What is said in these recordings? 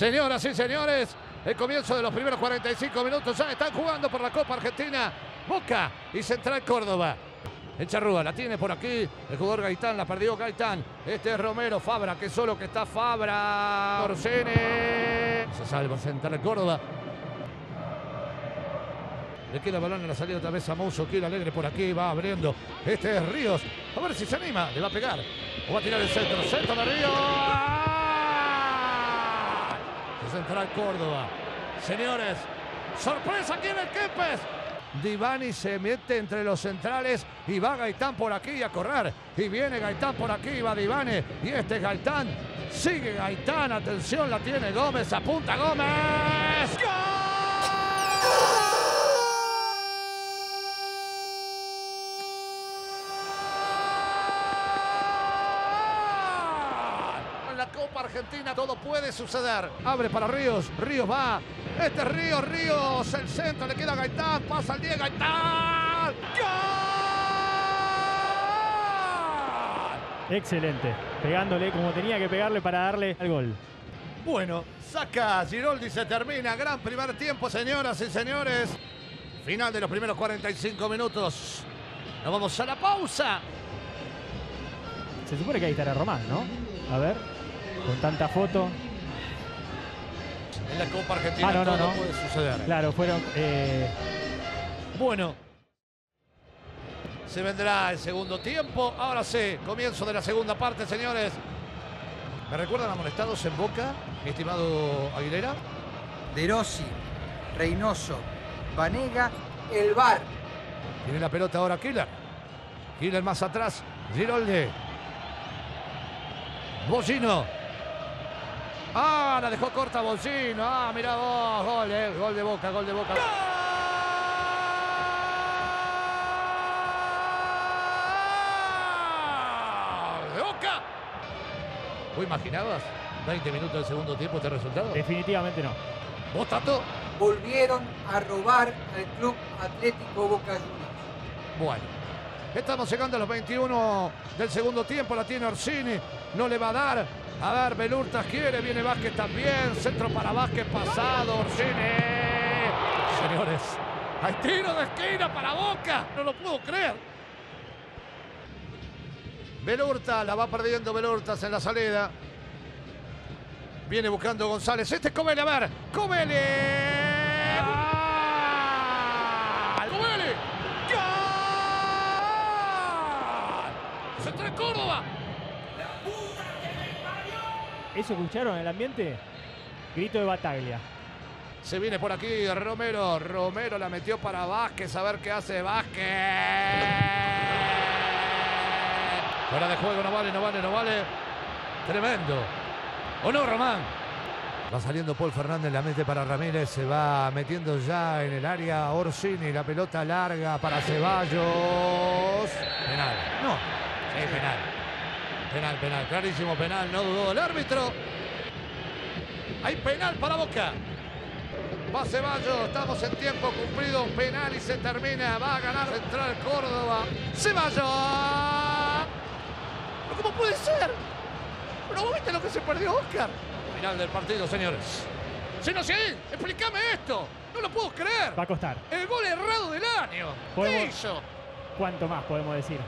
Señoras y señores, el comienzo de los primeros 45 minutos ya están jugando por la Copa Argentina. Boca y Central Córdoba. El Charrúa la tiene por aquí. El jugador Gaitán la perdió Gaitán. Este es Romero Fabra, que solo que está Fabra. Orsene. Se salva Central Córdoba. Le queda balón en la salida otra vez a Mouso. Quiere alegre por aquí. Va abriendo. Este es Ríos. A ver si se anima. Le va a pegar. O va a tirar el centro. Centro de Ríos. Central Córdoba. Señores, sorpresa aquí en el Kempes. Divani se mete entre los centrales y va Gaitán por aquí a correr. Y viene Gaitán por aquí, va Divani. Y este Gaitán, sigue Gaitán, atención, la tiene Gómez, apunta Gómez. En Copa Argentina todo puede suceder. Abre para Ríos, Ríos va. Este es Ríos, Ríos, el centro, le queda a Gaitán, pasa al Diego Gaitán. ¡Gol! Excelente. Pegándole como tenía que pegarle para darle al gol. Bueno, saca Giroldi, se termina. Gran primer tiempo, señoras y señores. Final de los primeros 45 minutos. Nos vamos a la pausa. Se supone que ahí estará Román, ¿no? A ver, con tanta foto. En la Copa Argentina Ah, no, no, todo no. puede suceder. Claro, fueron. eh, Bueno. Se vendrá el segundo tiempo. Ahora sí, comienzo de la segunda parte, señores. ¿Me recuerdan amonestados en Boca, mi estimado Aguilera? De Rossi, Reynoso, Vanega, El Bar. Tiene la pelota ahora Killer. Killer más atrás. Girolde. Bocino. Ah, la dejó corta Bocino. Ah, mira vos. Gol, eh. Gol de Boca, gol de Boca. ¡Gol de Boca. ¿Vos imaginabas 20 minutos del segundo tiempo este resultado? definitivamente no. ¿Vos, Tato? Volvieron a robar al Club Atlético Boca Juniors. Bueno, estamos llegando a los 21 del segundo tiempo. La tiene Orsini, no le va a dar. A ver, Belurtas quiere, viene Vázquez también. Centro para Vázquez, pasado, Orsini. Señores, hay tiro de esquina para Boca. No lo puedo creer. Belurta, la va perdiendo Belurtas en la salida. Viene buscando González. Este es Comelli, a ver. Comelli. ¿Eso escucharon en el ambiente? Grito de Bataglia. Se viene por aquí Romero. Romero la metió para Vázquez. A ver qué hace Vázquez. Fuera de juego, no vale, no vale, no vale. Tremendo. ¿O no, Román? Va saliendo Paul Fernández, la mete para Ramírez. Se va metiendo ya en el área Orsini. La pelota larga para Ceballos. Penal. No. Sí, penal. Penal, penal. Clarísimo penal. No dudó el árbitro. Hay penal para Boca. Va Ceballos, estamos en tiempo cumplido, penal y se termina. Va a ganar Central Córdoba. Ceballos. ¿Pero ¿Cómo puede ser? ¿Pero vos viste lo que se perdió Oscar? Final del partido, señores. Si no sé, explícame esto. No lo puedo creer. Va a costar. El gol errado del año. ¿Qué hizo? ¿Cuánto más podemos decir?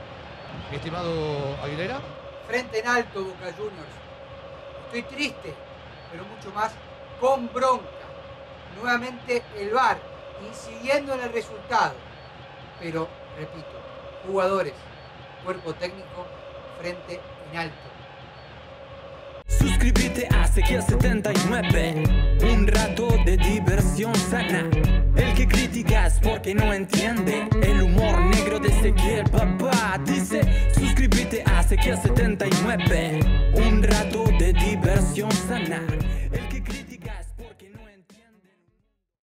Mi estimado Aguilera. Frente en alto Boca Juniors. Estoy triste, pero mucho más con bronca. Nuevamente el VAR, incidiendo en el resultado. Pero, repito, jugadores, cuerpo técnico, frente en alto. Suscríbete a Ezequiel 79 Un rato de diversión sana El que critica es porque no entiende El humor negro de Ezequiel papá suscríbete a Ezequiel 79 Un rato de diversión sana